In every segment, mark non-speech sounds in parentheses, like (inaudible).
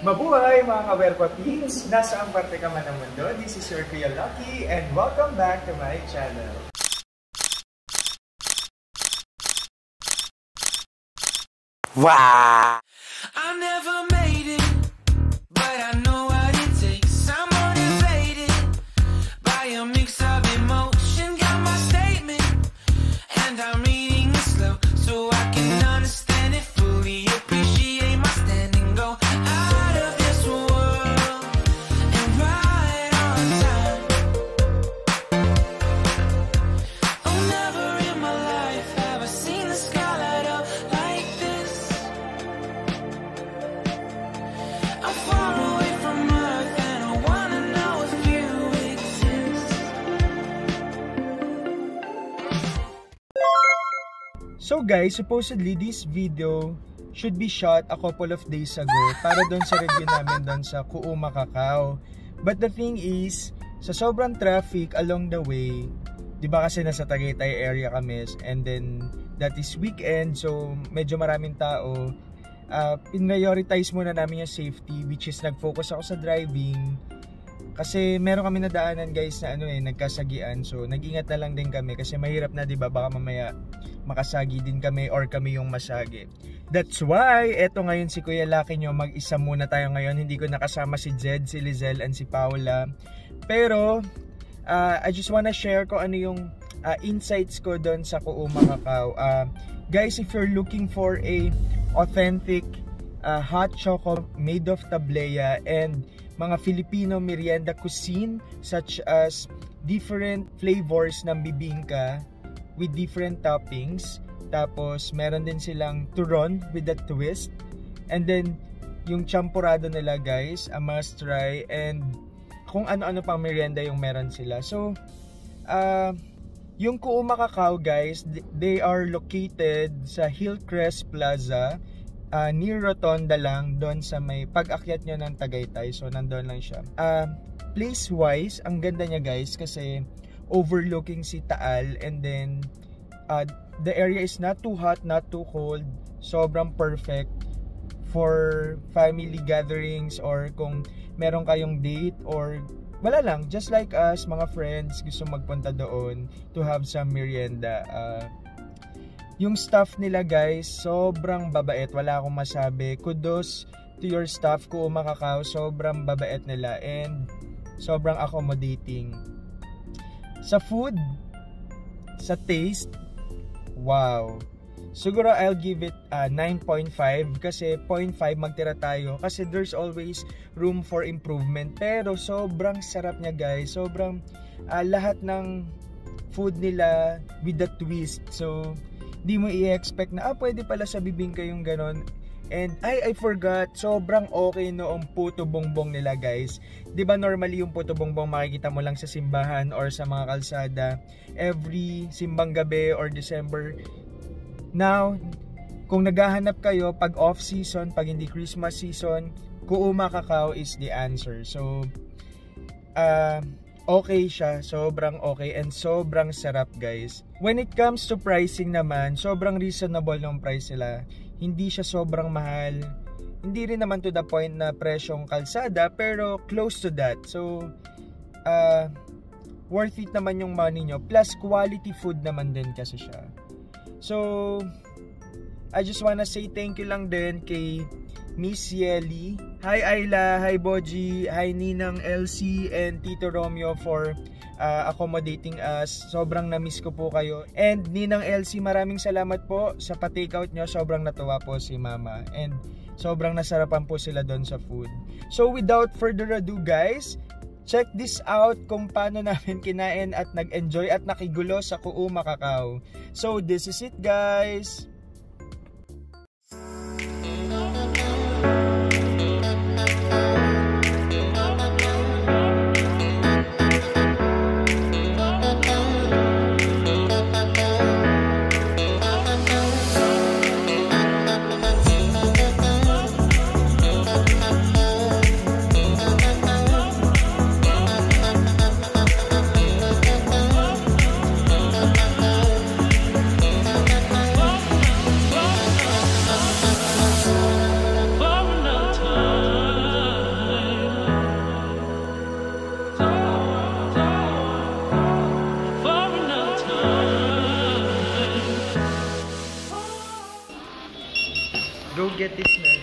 Mabuhay mga kawerpa peeps! Nasa ang parte ka man ng mundo, this is your Kuya Lucky and welcome back to my channel. Wow! I never guys, supposedly this video should be shot a couple of days ago para doon sa review namin doon sa Kuuma Kakao. But the thing is, sa sobrang traffic along the way, di ba kasi nasa Tagaytay area kami and then that is weekend so medyo maraming tao. Uh, prioritize muna namin yung safety which is nag-focus ako sa driving kasi meron kami nadaanan guys na ano eh nagkasagian so nag-ingat na lang din kami kasi mahirap na 'di ba baka mamaya makasagi din kami or kami yung masagi. That's why eto ngayon si Kuya Lucky nyo mag-isa muna tayo ngayon hindi ko nakasama si Jed, si Lizelle and si Paula. Pero uh, I just wanna share ko ano yung uh, insights ko doon sa Kuuma Kakao. Uh, guys, if you're looking for a authentic uh, hot choco made of tablea and mga Filipino merienda cuisine such as different flavors ng bibingka with different toppings. Tapos meron din silang turon with a twist. And then yung champurado nila guys, a must try and kung ano-ano pang merienda yung meron sila. So, uh, yung Kuuma Kakao guys, they are located sa Hillcrest Plaza uh, near Rotonda lang doon sa may pag-akyat nyo ng Tagaytay. So, nandoon lang siya. Uh, place-wise, ang ganda niya guys kasi overlooking si Taal and then uh, the area is not too hot, not too cold. Sobrang perfect for family gatherings or kung meron kayong date or wala lang, just like us, mga friends, gusto magpunta doon to have some merienda. Uh, yung staff nila guys, sobrang babait. Wala akong masabi. Kudos to your staff ko makakaw. Sobrang babait nila and sobrang accommodating. Sa food, sa taste, wow. Siguro I'll give it uh, 9.5 kasi 0.5 magtira tayo kasi there's always room for improvement pero sobrang sarap niya guys sobrang uh, lahat ng food nila with the twist so di mo i-expect na ah pwede pala sa bibingka yung ganon And ay I forgot, sobrang okay noong puto bongbong nila guys. 'Di ba normally yung puto bongbong makikita mo lang sa simbahan or sa mga kalsada every simbang gabi or December. Now, kung naghahanap kayo pag off season, pag hindi Christmas season, Kuuma Kakao is the answer. So uh, okay siya, sobrang okay and sobrang sarap guys. When it comes to pricing naman, sobrang reasonable ng price nila. Hindi siya sobrang mahal. Hindi rin naman to the point na presyong kalsada pero close to that. So uh, worth it naman yung money nyo. Plus quality food naman din kasi siya. So I just wanna say thank you lang din kay Miss Yeli. Hi Ayla, hi Boji, hi Ninang LC and Tito Romeo for uh, accommodating us. Sobrang na-miss ko po kayo. And Ninang LC, maraming salamat po sa pa-takeout nyo. Sobrang natuwa po si Mama. And sobrang nasarapan po sila doon sa food. So without further ado guys, check this out kung paano (laughs) namin kinain at nag-enjoy at nakigulo sa Kuuma Kakao. So this is it guys! go get this man.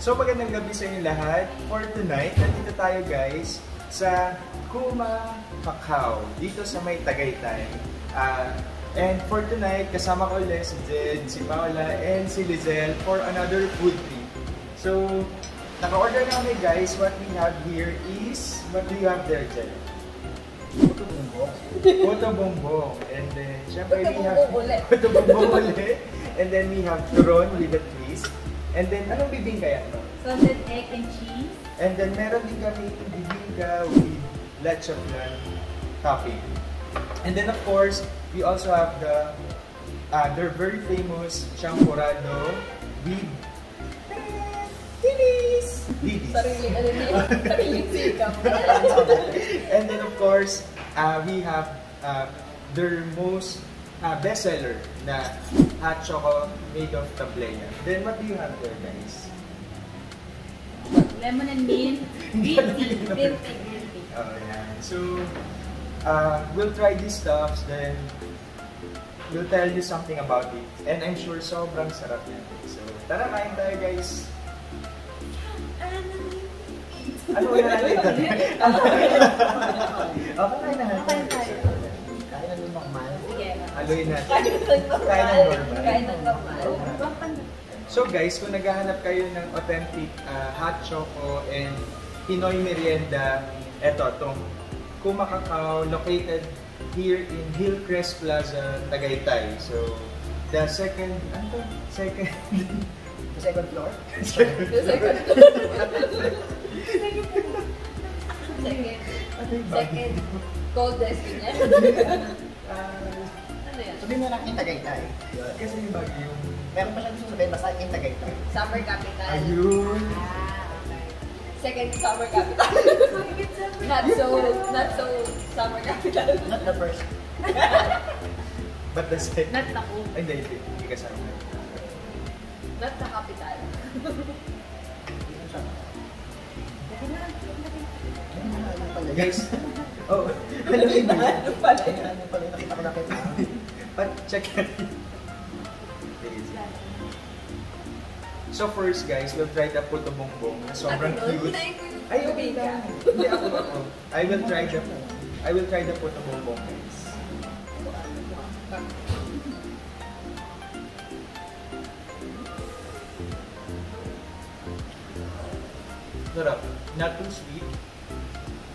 So magandang gabi sa inyo lahat. For tonight, nandito tayo guys sa Kuma Macau, dito sa may Tagaytay. Ah, and for tonight, kasama ko ulit si Jed, si Paula, and si Lizelle for another food trip. So, naka-order na kami guys. What we have here is, what do you have there, Jed? Puto bumbo. Puto bongbong. And then, syempre we have... Puto bongbong (laughs) ulit. And then we have turon with a twist. And then, anong bibingka yan? Salted egg and cheese. And then, meron din kami bibingka with leche flan topping. And then, of course, we also have the, uh, their very famous champurrado with Dilis! Dilis. Sarili, ano niya, (laughs) sariling sikap. and then of course, uh, we have uh, their most uh, bestseller na hot choco made of tablenya. Then what do you have there, guys? Lemon and mint. Green tea. Green tea. Yeah. So, uh, we'll try these stuffs, then we'll tell you something about it. And I'm sure sobrang sarap yan. So, tara, kain tayo, guys. Ano (laughs) na natin? Okay, kain na. Kain tayo. Kaya na normal. Sige. Aloy. Kain normal. Kain ng normal. Kain ng normal. So guys, kung naghahanap kayo ng authentic uh, hot choco and Pinoy merienda, eto, itong Kuma Kakao, located here in Hillcrest Plaza, Tagaytay. So, the second, ano to? Second, Sa second floor. The second. Second. Second. Coldest niya. Ano yan? Sabihin mo lang yung Tagaytay. kasi yung yung, Meron pa siya gusto sabihin, basta yung Tagaytay. Summer capital. ayun. Ah, okay. Second summer capital. Not so, not so summer capital. Not the first. But the second, Not the home. ay, hindi, hindi, hindi kasama. Not the capital. Na? Guys, oh, ano yun? Ano pala yun? ano pala yun? Nakita ko na kita. But check natin. So first guys, we'll try the puto bongbong na sobrang cute. Ay, okay lang. Hindi ako ako. I will try the I will try the puto bongbong guys. Sarap. Not too sweet.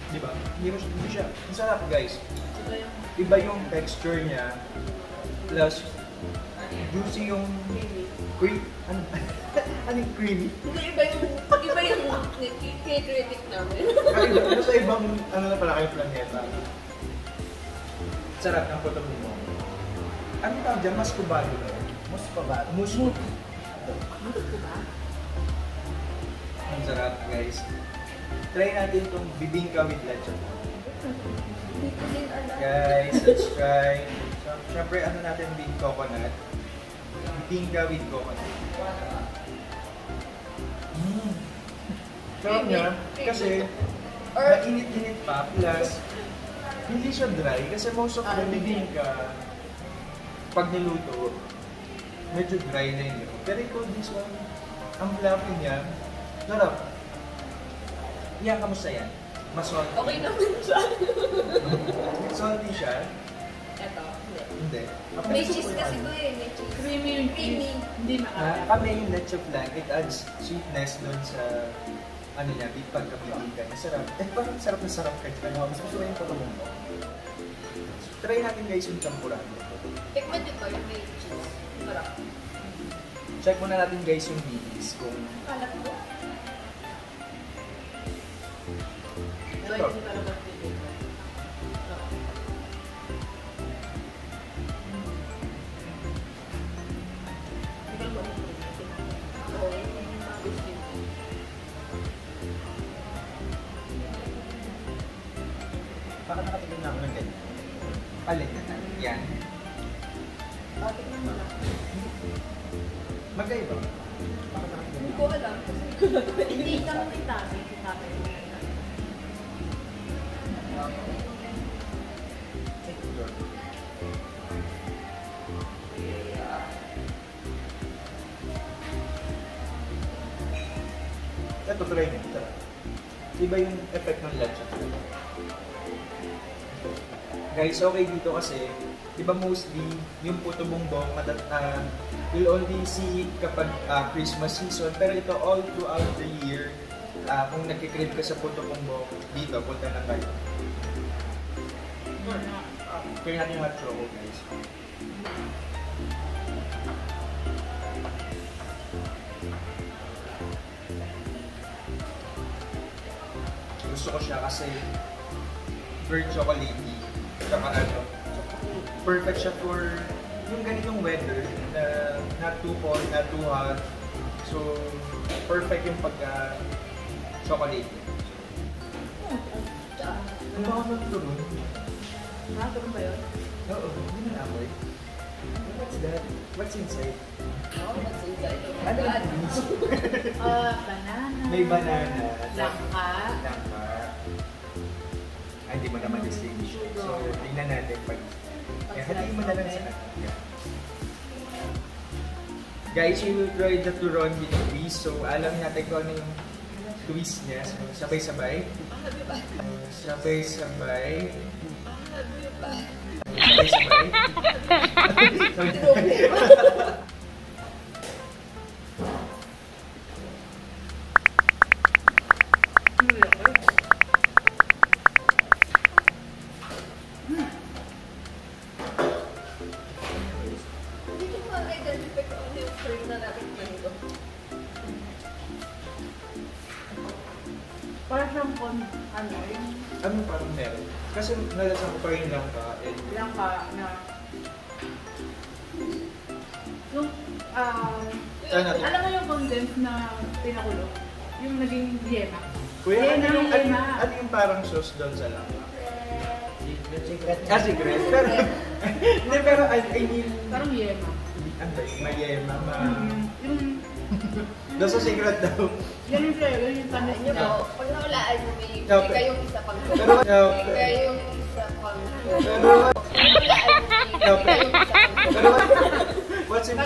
Di ba? Hindi mo siya, hindi siya. Ang sarap guys. Iba yung texture niya. Plus, juicy yung cream. Ano? (laughs) ano yung creamy? Iba yung, critic namin. Ay, nasa ibang, ano na pala kayo planeta. Sarap ng puto mo. Ano tawag dyan? Mas kubado na. Mas pa ba? Musmut. Ang sarap, guys. Try natin itong bibingka with alam. Guys, let's try. So, syempre, ano natin with coconut. Bibingka with coconut. Sarap niya, kasi mainit-init pa, plus hindi siya dry kasi most of the bibingka pag niluto, medyo dry na yun. Pero ito, this one, ang fluffy niya, sarap. Yan, kamusta yan? Mas salty. Okay naman siya. (laughs) Salty siya? Ito. Hindi. Okay, May cheese ko kasi yan. to eh. May cheese. Creamy yung Creamy. Hindi Ah, maalat. kami yung leche flan, it adds sweetness doon sa ano niya, big pagkabibingka niya. Sarap. Eh, parang sarap na sarap ka dyan. Ano, mas gusto yung puto bumbo. Try natin guys yung champurado. Tikman nyo to, yung may cheese. Sarap. Check muna natin guys yung bibis kung Kalat ko. Ito Your- try niya. Tara. Iba yung effect ng leche. Guys, okay dito kasi, di ba mostly, yung puto bongbong, matat, uh, you'll only see it kapag ah, Christmas season. Pero ito, all throughout the year, ah, kung nagkikrib ka sa puto bongbong, dito, punta na kayo. Kaya natin yung hot choco, guys. Gusto ko siya kasi very chocolatey. Saka ano, perfect siya for yung ganitong weather na not too cold, not too hot. So, perfect yung pagka chocolate. Ang baka magturon. Ha? Ganun ba yun? Oo, hindi na amoy. What's that? What's inside? Oh, that's inside. Ano yung beans? Ah, banana. May banana. Langka. Langka. Ay, hindi mo naman distinguish. So, tingnan natin pag... Kaya hatiin mo na lang sa Yeah. Guys, we will try the turon with twist. So, alam natin kung ano yung twist niya. So, sabay-sabay. Uh, sabay-sabay. Sabay-sabay. ハハハハ。Um, natin. alam mo yung condensed na pinakulo? Yung naging yema. Kuya, ano Yema, yung, ano, yema. ano yung parang sauce doon sa langka? Secret, secret. Ah, secret. Pero, hindi, pero I, I mean, Parang yema. ano ba yun? Mayema, ma... Mm, yung, (laughs) Doon sa secret daw. yan yung flavor, yung Ayun niya. po, pag nawalaan mo, may may kayong isa pang Pero, yeah, May kayong isa pang pero, may isa pang pero,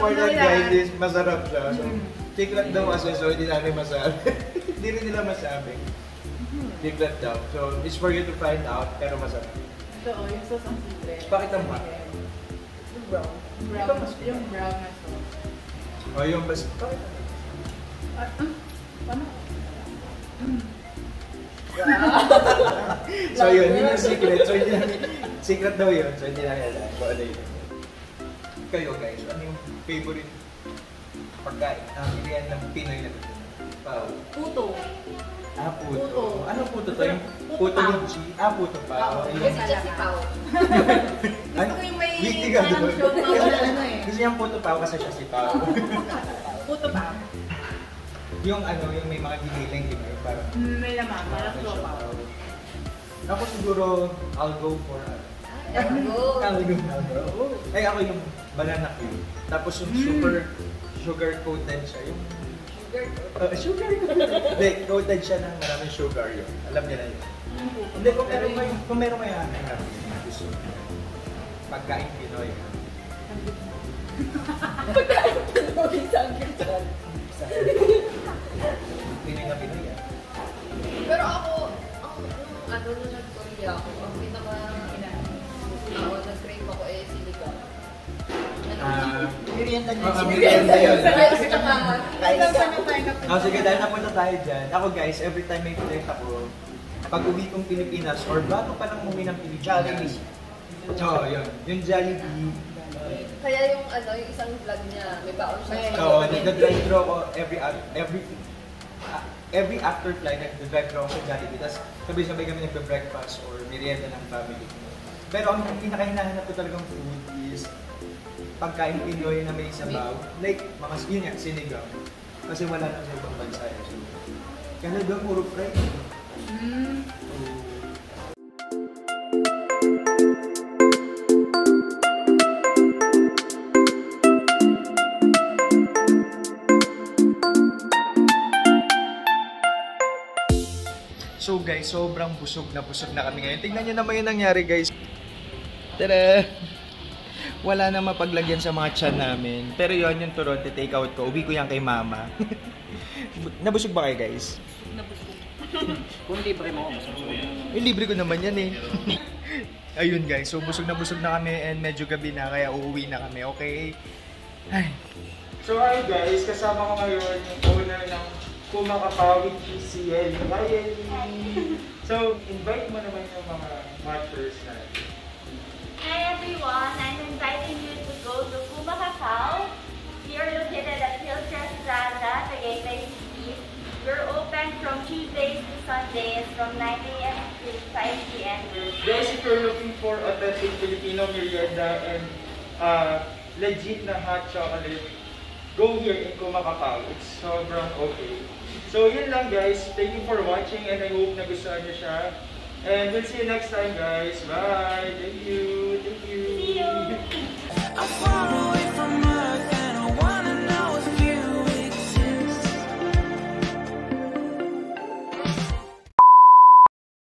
important Pag guys is masarap siya. So, Mm. secret daw kasi, so hindi namin masabi. (laughs) hindi rin nila masabi. Secret daw. So, it's for you to find out, pero masarap. Ito, oh, yung sauce ang secret. Bakit ang ma? Yung brown. Ito mas- yung brown na sauce. O, yung bas... Bakit ang ah, paano? (laughs) So yun, yun yung (laughs) secret. So namin, secret daw yun. So hindi namin alam kung ano yun. Kayo guys, ano yung favorite pagkain? Ah, pilihan ng Pinoy na gusto? Pao. Puto. Ah, puto. Puto. Ano puto to? Yung Puto ng chi? Ah, puto pa. Oo. Kasi siya si Pao. (laughs) Ano? ko yung may Witty ka doon. na ano eh. Gusto niyang puto pao kasi siya si Pao. (laughs) Puto pa. yung ano, yung may mga giniling, di ba? Yung Parang, Mm, May laman, parang sopa. Ako siguro, I'll go for Go. (laughs) I'll go. I'll go. Ay, ako yung banana cue. Tapos yung Mm. super sugar coated siya. Yung Sugar. uh, sugar Hindi, coated siya ng maraming sugar yun. Alam niya na yun. Hindi, kung Pero meron kayo, kung meron kayo hanap, gusto mo. Pagkain Pinoy. (laughs) Pinoy na Pinoy ah. Pero ako, ako, ano, nung nag-Korea ako, Ah, Merienda niya. Ah, merienda yun. Oh, sige, dahil napunta tayo dyan. Ako guys, every time may flight ako, pag uwi kong Pilipinas, or bago pa lang umuwi ng Pilipinas. Jollibee. Oo, oh, yun. Yung Jollibee. Kaya yung ano, yung isang vlog niya, may baon siya. Oo, oh, nag-drive-thru ako every, every, ah, every after flight, nag-drive-thru ako sa Jollibee. Tapos sabay-sabay kami nagbe-breakfast or merienda ng family. Pero ang pinakahinahanap ko talagang food is pagkain Pinoy na may sabaw. Like, mga, yun nga, sinigang. Kasi wala na sa ibang bansa eh. So, doon puro fried. Mm, So, guys, sobrang busog na busog na kami ngayon. Tingnan nyo naman yung nangyari guys. Tada! Wala na mapaglagyan sa mga tiyan namin. Pero yon yung turon, take out ko. Uwi ko yan kay mama. (laughs) Nabusog ba kayo guys? Kung libre mo, masarap. Eh, libre ko naman yan eh. (laughs) Ayun guys, so busog na busog na kami and medyo gabi na kaya uuwi na kami, okay? Ay. So hi guys, kasama ko ngayon yung owner ng Kumakapawit PCL. Hi Ellie! So, invite mo naman yung mga watchers natin. Hi everyone, I'm inviting you to go to Kuma Cacao. We are located at Hillcrest Plaza, Tagaytay City. We're open from Tuesdays to Sundays from 9 a.m. to 5 p.m. Guys, if you're looking for authentic Filipino merienda and uh, legit na hot chocolate, go here in Kumakapaw. It's sobrang okay. So yun lang guys. Thank you for watching and I hope nagustuhan niyo siya. And we'll see you next time, guys. Bye. Thank you. Thank you. See you.